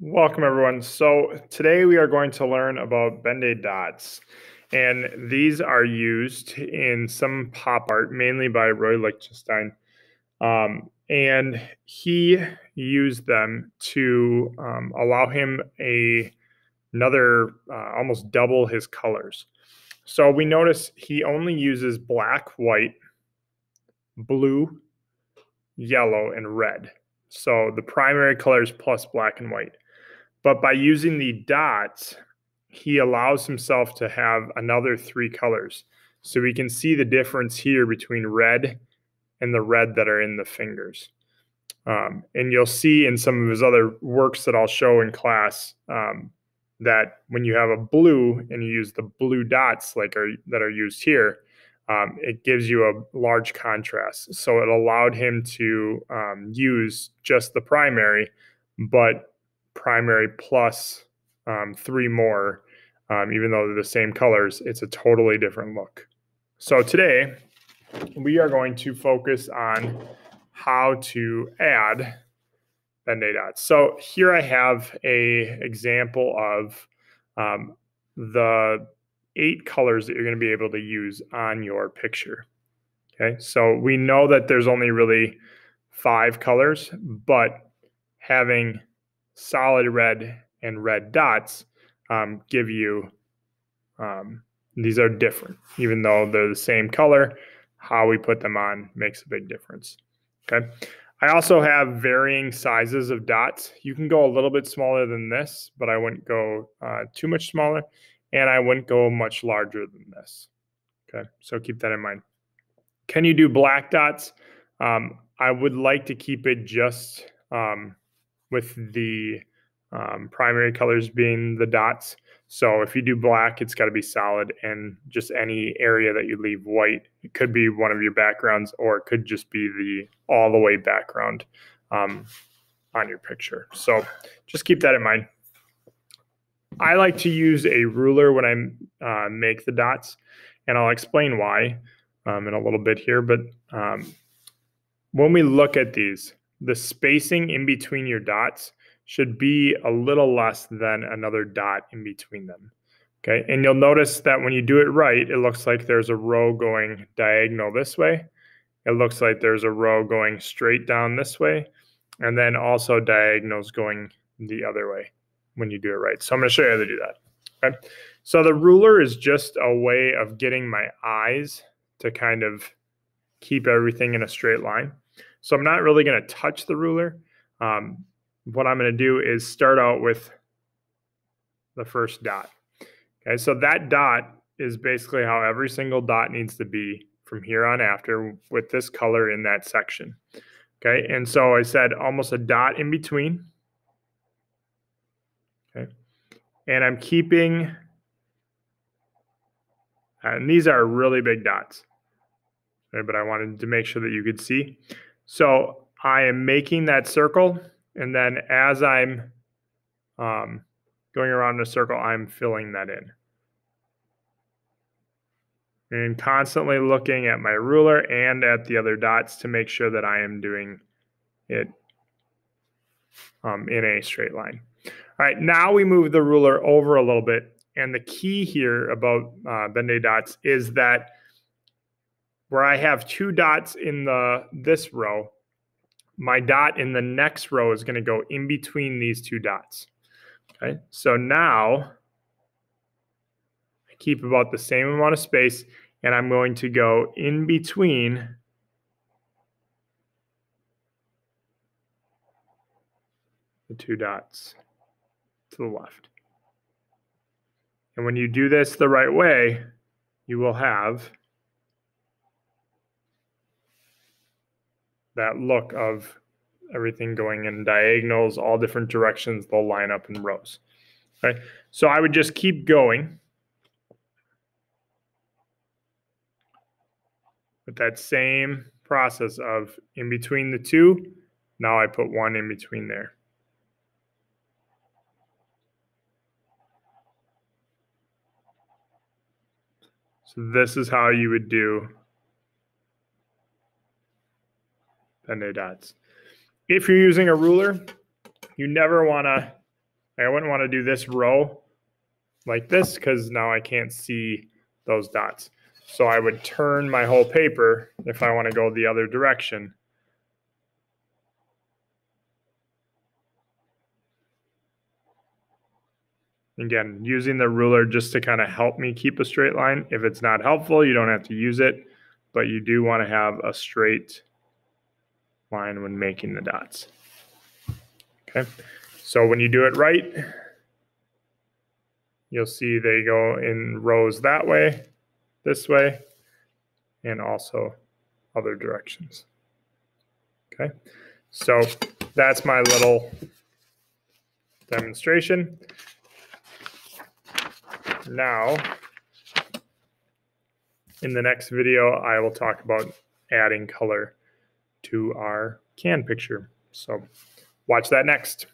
Welcome, everyone. So, today we are going to learn about Ben-Day dots. And these are used in some pop art, mainly by Roy Lichtenstein. Um, and he used them to um, allow him a another uh, almost double his colors. So we notice he only uses black, white, blue, yellow, and red. So the primary colors plus black and white. But by using the dots, he allows himself to have another three colors. So we can see the difference here between red and the red that are in the fingers. Um, and you'll see in some of his other works that I'll show in class um, that when you have a blue and you use the blue dots like are, that are used here, um, it gives you a large contrast. So it allowed him to um, use just the primary, but primary plus um, three more, um, even though they're the same colors, it's a totally different look. So today we are going to focus on how to add Ben-Day dots. So here I have a example of um, the eight colors that you're going to be able to use on your picture. Okay, so we know that there's only really five colors, but having solid red and red dots um, give you, um, these are different, even though they're the same color, how we put them on makes a big difference. Okay. I also have varying sizes of dots. You can go a little bit smaller than this, but I wouldn't go uh, too much smaller and I wouldn't go much larger than this. Okay, so keep that in mind. Can you do black dots? Um, I would like to keep it just um, with the um, primary colors being the dots. So if you do black, it's got to be solid and just any area that you leave white. It could be one of your backgrounds or it could just be the all the way background um, on your picture. So just keep that in mind. I like to use a ruler when I uh, make the dots, and I'll explain why um, in a little bit here. But um, when we look at these, the spacing in between your dots should be a little less than another dot in between them. Okay, and you'll notice that when you do it right, it looks like there's a row going diagonal this way. It looks like there's a row going straight down this way, and then also diagonals going the other way when you do it right. So I'm going to show you how to do that. Okay. So the ruler is just a way of getting my eyes to kind of keep everything in a straight line. So I'm not really going to touch the ruler. Um, what I'm going to do is start out with the first dot. Okay, so that dot is basically how every single dot needs to be from here on after with this color in that section. Okay, and so I said almost a dot in between. Okay. And I'm keeping, and these are really big dots, okay, but I wanted to make sure that you could see. So I am making that circle, and then as I'm um, going around in a circle, I'm filling that in. And constantly looking at my ruler and at the other dots to make sure that I am doing it um, in a straight line. All right, now we move the ruler over a little bit. And the key here about uh, Ben-Day dots is that where I have two dots in the this row, my dot in the next row is going to go in between these two dots. Okay, so now I keep about the same amount of space and I'm going to go in between the two dots to the left. And when you do this the right way, you will have that look of everything going in diagonals, all different directions, they'll line up in rows. Okay, so I would just keep going with that same process of in between the two, now I put one in between there. So this is how you would do Ben-Day dots. If you're using a ruler, you never want to I wouldn't want to do this row like this because now I can't see those dots. So I would turn my whole paper if I want to go the other direction. Again, using the ruler just to kind of help me keep a straight line. If it's not helpful, you don't have to use it, but you do want to have a straight line when making the dots. Okay, so when you do it right, you'll see they go in rows that way, this way, and also other directions. Okay, so that's my little demonstration. Now, in the next video, I will talk about adding color to our can picture. So watch that next.